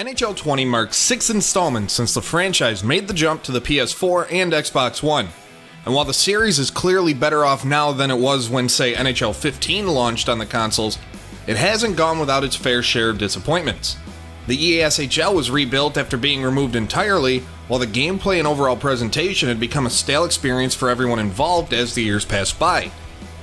NHL 20 marks six installments since the franchise made the jump to the PS4 and Xbox One. And while the series is clearly better off now than it was when, say, NHL 15 launched on the consoles, it hasn't gone without its fair share of disappointments. The EASHL was rebuilt after being removed entirely, while the gameplay and overall presentation had become a stale experience for everyone involved as the years passed by.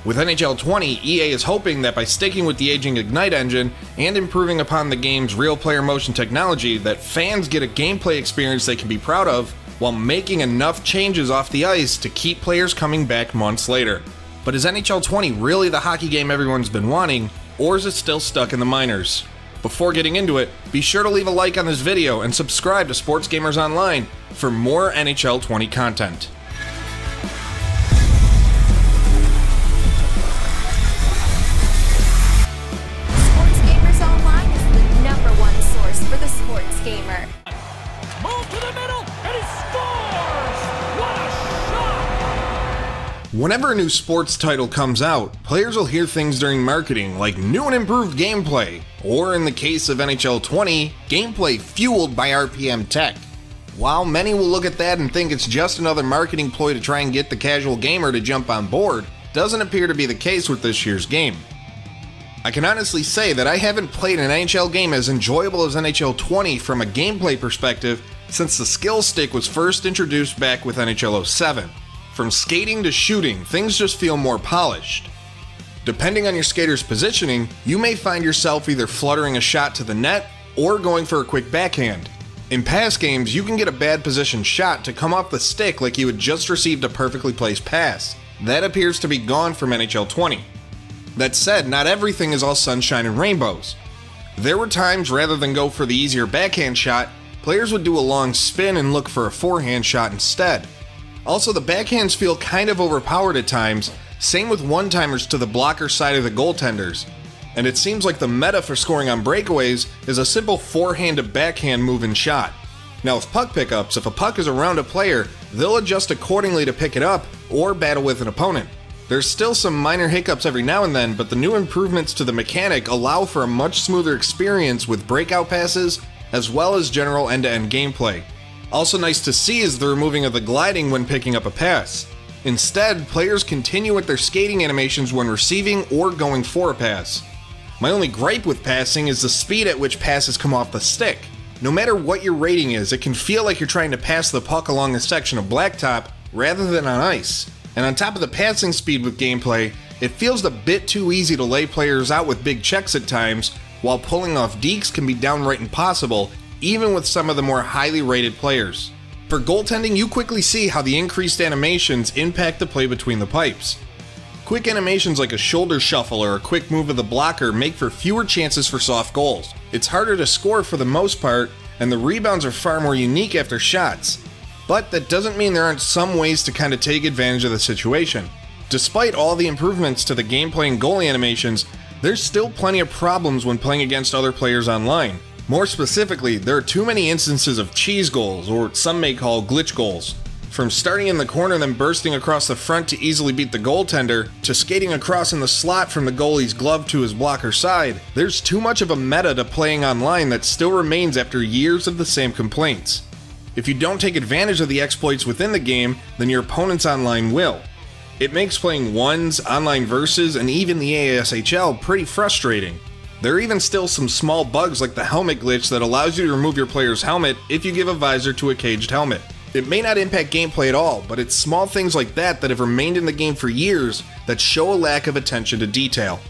With NHL 20, EA is hoping that by sticking with the aging Ignite engine and improving upon the game's real player motion technology, that fans get a gameplay experience they can be proud of while making enough changes off the ice to keep players coming back months later. But is NHL 20 really the hockey game everyone's been wanting, or is it still stuck in the minors? Before getting into it, be sure to leave a like on this video and subscribe to Sports Gamers Online for more NHL 20 content. Whenever a new sports title comes out, players will hear things during marketing like new and improved gameplay, or in the case of NHL 20, gameplay fueled by RPM tech. While many will look at that and think it's just another marketing ploy to try and get the casual gamer to jump on board, doesn't appear to be the case with this year's game. I can honestly say that I haven't played an NHL game as enjoyable as NHL 20 from a gameplay perspective since the skill stick was first introduced back with NHL 07. From skating to shooting, things just feel more polished. Depending on your skater's positioning, you may find yourself either fluttering a shot to the net or going for a quick backhand. In past games, you can get a bad position shot to come off the stick like you had just received a perfectly placed pass. That appears to be gone from NHL 20. That said, not everything is all sunshine and rainbows. There were times rather than go for the easier backhand shot, players would do a long spin and look for a forehand shot instead. Also, the backhands feel kind of overpowered at times, same with one timers to the blocker side of the goaltenders. And it seems like the meta for scoring on breakaways is a simple forehand to backhand move and shot. Now, with puck pickups, if a puck is around a player, they'll adjust accordingly to pick it up or battle with an opponent. There's still some minor hiccups every now and then, but the new improvements to the mechanic allow for a much smoother experience with breakout passes, as well as general end to end gameplay. Also, nice to see is the removing of the gliding when picking up a pass. Instead, players continue with their skating animations when receiving or going for a pass. My only gripe with passing is the speed at which passes come off the stick. No matter what your rating is, it can feel like you're trying to pass the puck along a section of blacktop rather than on ice. And on top of the passing speed with gameplay, it feels a bit too easy to lay players out with big checks at times, while pulling off dekes can be downright impossible, even with some of the more highly rated players. For goaltending, you quickly see how the increased animations impact the play between the pipes. Quick animations like a shoulder shuffle or a quick move of the blocker make for fewer chances for soft goals. It's harder to score for the most part, and the rebounds are far more unique after shots. But that doesn't mean there aren't some ways to kind of take advantage of the situation. Despite all the improvements to the gameplay and goalie animations, there's still plenty of problems when playing against other players online. More specifically, there are too many instances of cheese goals, or some may call glitch goals. From starting in the corner then bursting across the front to easily beat the goaltender, to skating across in the slot from the goalie's glove to his blocker side, there's too much of a meta to playing online that still remains after years of the same complaints. If you don't take advantage of the exploits within the game, then your opponents online will. It makes playing ones, online versus, and even the ASHL pretty frustrating. There are even still some small bugs like the helmet glitch that allows you to remove your player's helmet if you give a visor to a caged helmet. It may not impact gameplay at all, but it's small things like that that have remained in the game for years that show a lack of attention to detail.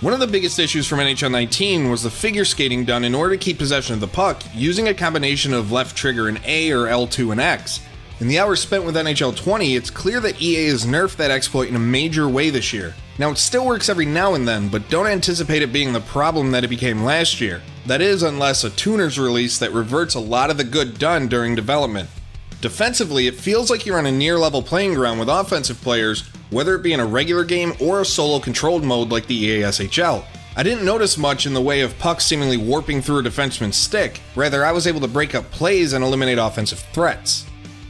One of the biggest issues from NHL 19 was the figure skating done in order to keep possession of the puck using a combination of left trigger and A or L2 and X. In the hours spent with NHL 20, it's clear that EA has nerfed that exploit in a major way this year. Now, it still works every now and then, but don't anticipate it being the problem that it became last year. That is, unless a tuner's release that reverts a lot of the good done during development. Defensively, it feels like you're on a near level playing ground with offensive players, whether it be in a regular game or a solo controlled mode like the EASHL. I didn't notice much in the way of pucks seemingly warping through a defenseman's stick, rather, I was able to break up plays and eliminate offensive threats.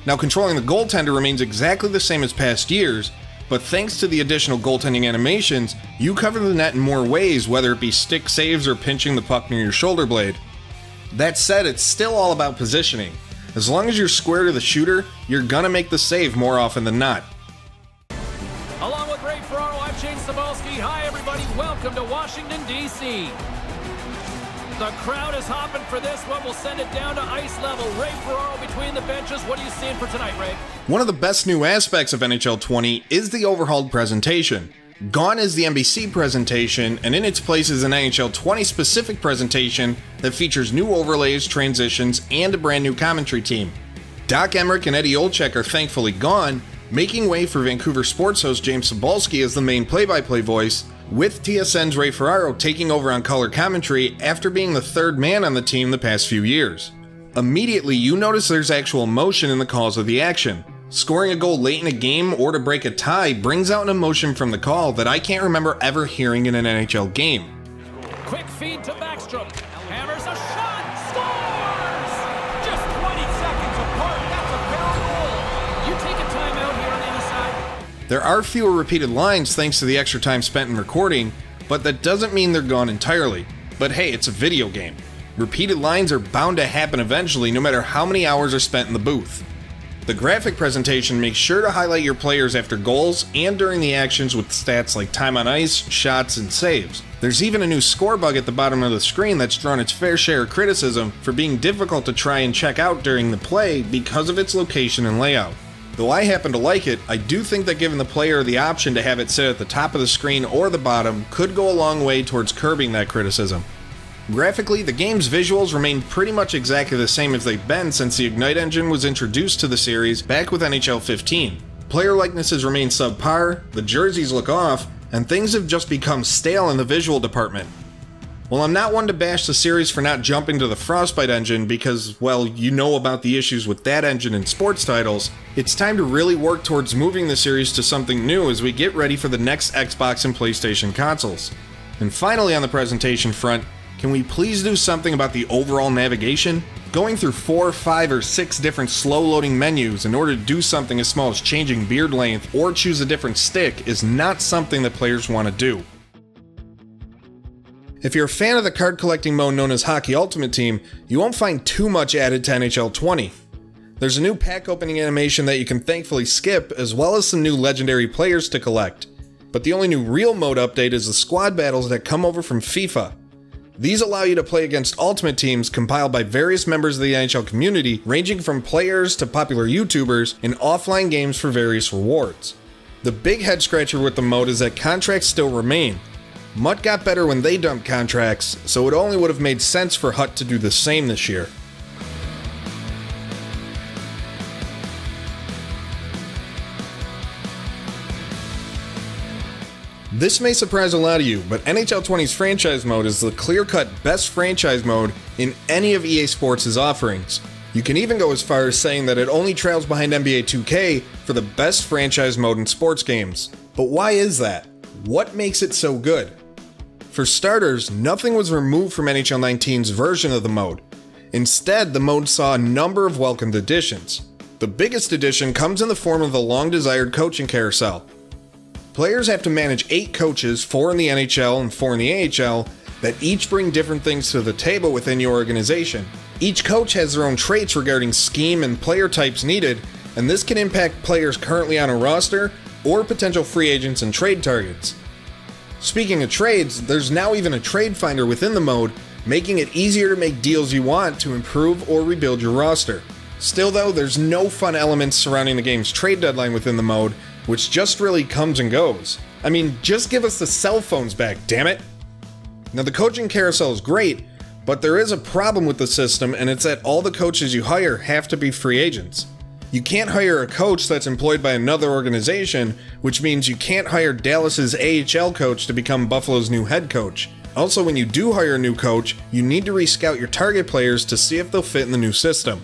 Now, controlling the goaltender remains exactly the same as past years, but thanks to the additional goaltending animations, you cover the net in more ways, whether it be stick saves or pinching the puck near your shoulder blade. That said, it's still all about positioning. As long as you're square to the shooter, you're gonna make the save more often than not. Along with Ray Ferraro, I'm James Cybulski. Hi, everybody. Welcome to Washington, D.C. The crowd is hopping for this one. We'll send it down to ice level. Ray Ferraro between the benches. What are you seeing for tonight, Ray? One of the best new aspects of NHL 20 is the overhauled presentation. Gone is the NBC presentation, and in its place is an NHL 20 specific presentation that features new overlays, transitions, and a brand new commentary team. Doc Emrick and Eddie Olczyk are thankfully gone, making way for Vancouver sports host James Cybulski as the main play by play voice, with TSN's Ray Ferraro taking over on color commentary after being the third man on the team the past few years. Immediately, you notice there's actual emotion in the calls of the action. Scoring a goal late in a game or to break a tie brings out an emotion from the call that I can't remember ever hearing in an NHL game. Quick feed to Backstrom. There are fewer repeated lines thanks to the extra time spent in recording, but that doesn't mean they're gone entirely. But hey, it's a video game. Repeated lines are bound to happen eventually, no matter how many hours are spent in the booth. The graphic presentation makes sure to highlight your players after goals and during the actions with stats like time on ice, shots, and saves. There's even a new score bug at the bottom of the screen that's drawn its fair share of criticism for being difficult to try and check out during the play because of its location and layout. Though I happen to like it, I do think that giving the player the option to have it sit at the top of the screen or the bottom could go a long way towards curbing that criticism. Graphically, the game's visuals remain pretty much exactly the same as they've been since the Ignite engine was introduced to the series back with NHL 15. Player likenesses remain subpar, the jerseys look off, and things have just become stale in the visual department. While I'm not one to bash the series for not jumping to the Frostbite engine because, well, you know about the issues with that engine in sports titles, it's time to really work towards moving the series to something new as we get ready for the next Xbox and PlayStation consoles. And finally, on the presentation front, can we please do something about the overall navigation? Going through four, five, or six different slow loading menus in order to do something as small as changing beard length or choose a different stick is not something that players want to do. If you're a fan of the card collecting mode known as Hockey Ultimate Team, you won't find too much added to NHL 20. There's a new pack opening animation that you can thankfully skip, as well as some new legendary players to collect. But the only new real mode update is the squad battles that come over from FIFA. These allow you to play against Ultimate Teams compiled by various members of the NHL community, ranging from players to popular YouTubers, in offline games for various rewards. The big head scratcher with the mode is that contracts still remain. MUT got better when they dumped contracts, so it only would have made sense for HUT to do the same this year. This may surprise a lot of you, but NHL 20's franchise mode is the clear cut best franchise mode in any of EA Sports' offerings. You can even go as far as saying that it only trails behind NBA 2K for the best franchise mode in sports games. But why is that? What makes it so good? For starters, nothing was removed from NHL 19's version of the mode. Instead, the mode saw a number of welcomed additions. The biggest addition comes in the form of the long desired coaching carousel. Players have to manage eight coaches, four in the NHL and four in the AHL, that each bring different things to the table within your organization. Each coach has their own traits regarding scheme and player types needed, and this can impact players currently on a roster or potential free agents and trade targets. Speaking of trades, there's now even a trade finder within the mode, making it easier to make deals you want to improve or rebuild your roster. Still, though, there's no fun elements surrounding the game's trade deadline within the mode, which just really comes and goes. I mean, just give us the cell phones back, damn it! Now, the coaching carousel is great, but there is a problem with the system, and it's that all the coaches you hire have to be free agents. You can't hire a coach that's employed by another organization, which means you can't hire Dallas's AHL coach to become Buffalo's new head coach. Also, when you do hire a new coach, you need to rescout your target players to see if they'll fit in the new system.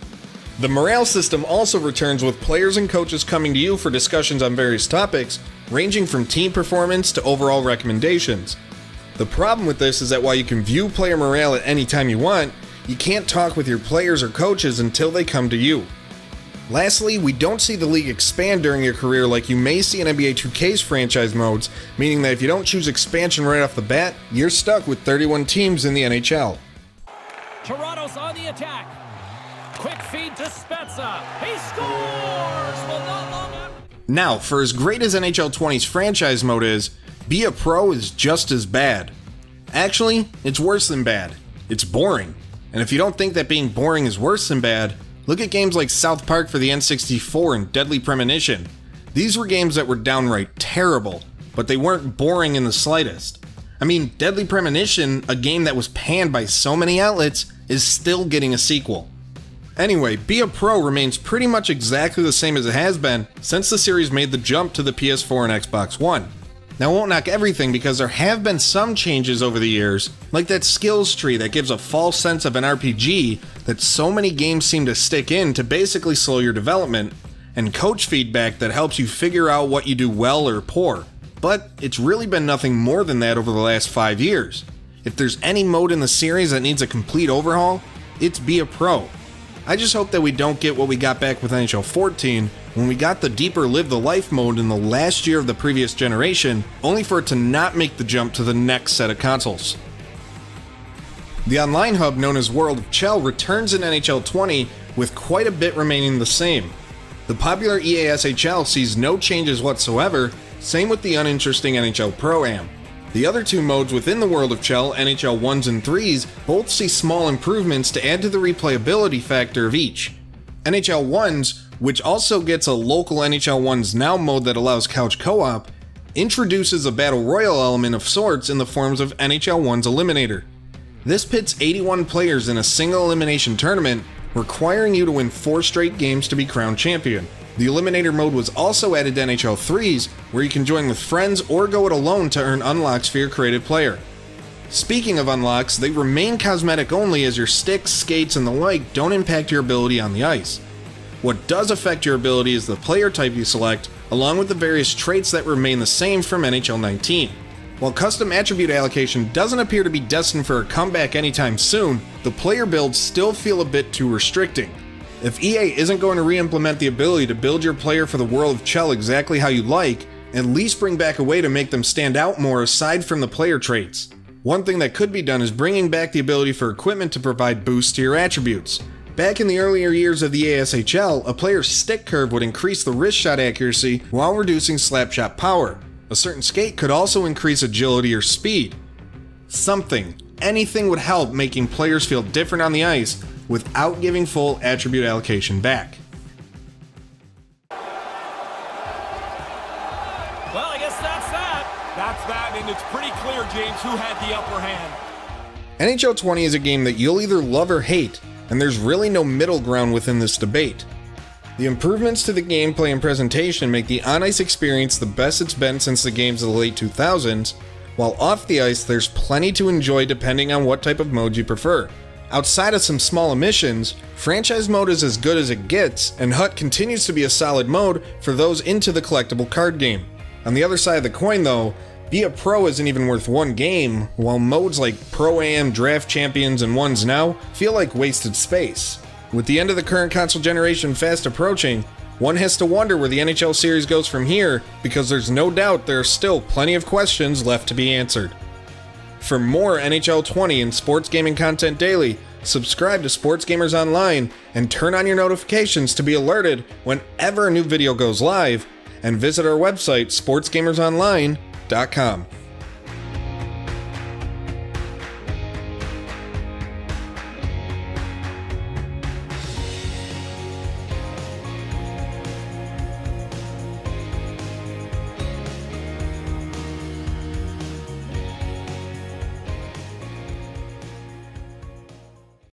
The morale system also returns with players and coaches coming to you for discussions on various topics, ranging from team performance to overall recommendations. The problem with this is that while you can view player morale at any time you want, you can't talk with your players or coaches until they come to you. Lastly, we don't see the league expand during your career like you may see in NBA 2K's franchise modes, meaning that if you don't choose expansion right off the bat, you're stuck with 31 teams in the NHL. Toronto's on the attack. Quick feed to Spezza. He scores! Well, not long after. Now, for as great as NHL 20's franchise mode is, Be a Pro is just as bad. Actually, it's worse than bad. It's boring. And if you don't think that being boring is worse than bad, look at games like South Park for the N64 and Deadly Premonition. These were games that were downright terrible, but they weren't boring in the slightest. I mean, Deadly Premonition, a game that was panned by so many outlets, is still getting a sequel. Anyway, Be a Pro remains pretty much exactly the same as it has been since the series made the jump to the PS4 and Xbox One. Now, I won't knock everything because there have been some changes over the years, like that skills tree that gives a false sense of an RPG that so many games seem to stick in to basically slow your development, and coach feedback that helps you figure out what you do well or poor. But it's really been nothing more than that over the last five years. If there's any mode in the series that needs a complete overhaul, it's Be a Pro. I just hope that we don't get what we got back with NHL 14 when we got the deeper live the life mode in the last year of the previous generation, only for it to not make the jump to the next set of consoles. The online hub known as World of Chel returns in NHL 20 with quite a bit remaining the same. The popular EASHL sees no changes whatsoever, same with the uninteresting NHL Pro Am. The other two modes within the World of Chel, NHL 1s and 3s, both see small improvements to add to the replayability factor of each. NHL 1s, which also gets a local NHL 1s Now mode that allows couch co op, introduces a battle royale element of sorts in the forms of NHL 1's Eliminator. This pits 81 players in a single elimination tournament, requiring you to win 4 straight games to be crowned champion. The Eliminator mode was also added to NHL 3s, where you can join with friends or go it alone to earn unlocks for your created player. Speaking of unlocks, they remain cosmetic only as your sticks, skates, and the like don't impact your ability on the ice. What does affect your ability is the player type you select, along with the various traits that remain the same from NHL 19. While custom attribute allocation doesn't appear to be destined for a comeback anytime soon, the player builds still feel a bit too restricting. If EA isn't going to re-implement the ability to build your player for the world of Chel exactly how you like, at least bring back a way to make them stand out more aside from the player traits. One thing that could be done is bringing back the ability for equipment to provide boosts to your attributes. Back in the earlier years of the ASHL, a player's stick curve would increase the wrist shot accuracy while reducing slap shot power. A certain skate could also increase agility or speed. Something, anything would help making players feel different on the ice without giving full attribute allocation back. Well, I guess that's that. That's that, and it's pretty clear, James, who had the upper hand. NHL 20 is a game that you'll either love or hate, and there's really no middle ground within this debate. The improvements to the gameplay and presentation make the on ice experience the best it's been since the games of the late 2000s, while off the ice, there's plenty to enjoy depending on what type of mode you prefer. Outside of some small omissions, franchise mode is as good as it gets, and HUT continues to be a solid mode for those into the collectible card game. On the other side of the coin, though, Be a Pro isn't even worth one game, while modes like Pro Am, Draft Champions, and Ones Now feel like wasted space. With the end of the current console generation fast approaching, one has to wonder where the NHL series goes from here because there's no doubt there are still plenty of questions left to be answered. For more NHL 20 and sports gaming content daily, subscribe to Sports Gamers Online and turn on your notifications to be alerted whenever a new video goes live, and visit our website sportsgamersonline.com. Talk.com.